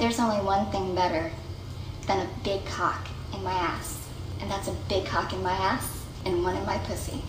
There's only one thing better than a big cock in my ass. And that's a big cock in my ass and one in my pussy.